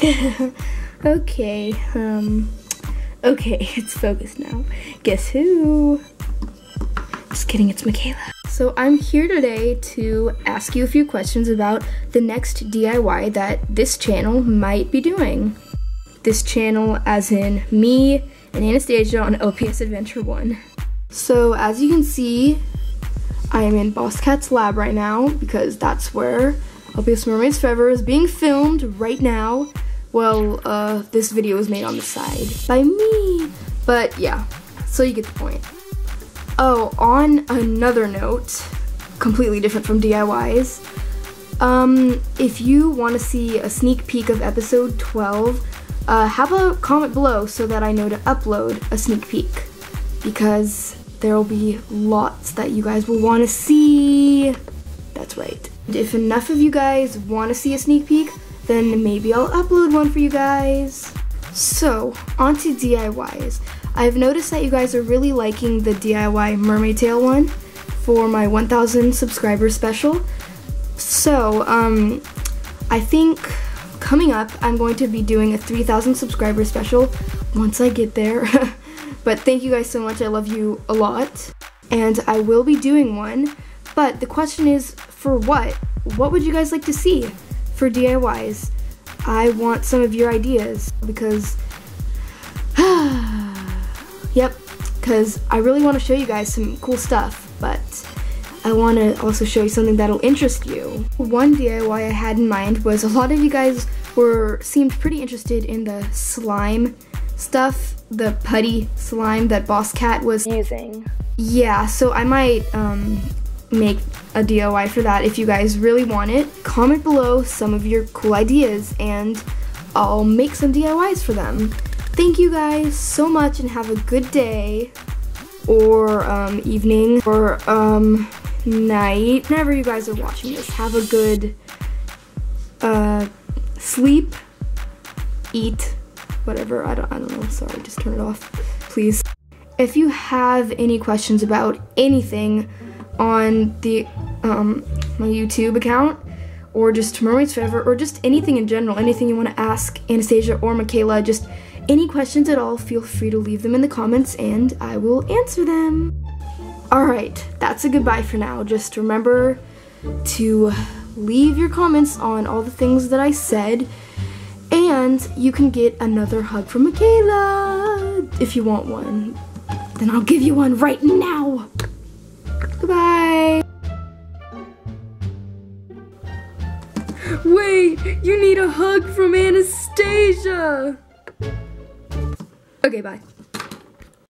okay, um, okay, it's focused now. Guess who? Just kidding, it's Mikayla. So I'm here today to ask you a few questions about the next DIY that this channel might be doing. This channel as in me and Anastasia on LPS Adventure 1. So as you can see, I am in Boss Cat's lab right now because that's where LPS Mermaids Forever is being filmed right now. Well, uh, this video was made on the side by me. But yeah, so you get the point. Oh, on another note, completely different from DIYs, um, if you want to see a sneak peek of episode 12, uh, have a comment below so that I know to upload a sneak peek. Because there will be lots that you guys will want to see. That's right. If enough of you guys want to see a sneak peek, then maybe I'll upload one for you guys. So, on to DIYs. I've noticed that you guys are really liking the DIY mermaid tail one for my 1000 subscriber special. So, um, I think coming up, I'm going to be doing a 3000 subscriber special once I get there. but thank you guys so much. I love you a lot. And I will be doing one. But the question is, for what? What would you guys like to see? For DIYs. I want some of your ideas because, yep, because I really want to show you guys some cool stuff, but I want to also show you something that'll interest you. One DIY I had in mind was a lot of you guys were seemed pretty interested in the slime stuff, the putty slime that Boss Cat was using. Yeah, so I might um, make a DIY for that if you guys really want it. Comment below some of your cool ideas and I'll make some DIYs for them. Thank you guys so much and have a good day or um, evening or um, night. Whenever you guys are watching this, have a good uh, sleep, eat, whatever. I don't, I don't know. Sorry, just turn it off, please. If you have any questions about anything, on the um, my YouTube account or just Mermaids Forever or just anything in general, anything you want to ask Anastasia or Mikayla, just any questions at all, feel free to leave them in the comments and I will answer them. Alright, that's a goodbye for now. Just remember to leave your comments on all the things that I said and you can get another hug from Mikayla if you want one. Then I'll give you one right now. Goodbye. Wait, you need a hug from Anastasia. Okay, bye.